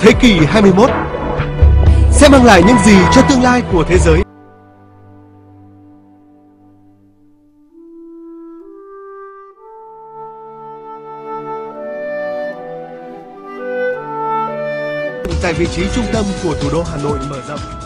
Thế kỷ 21 sẽ mang lại những gì cho tương lai của thế giới? Tại vị trí trung tâm của thủ đô Hà Nội mở rộng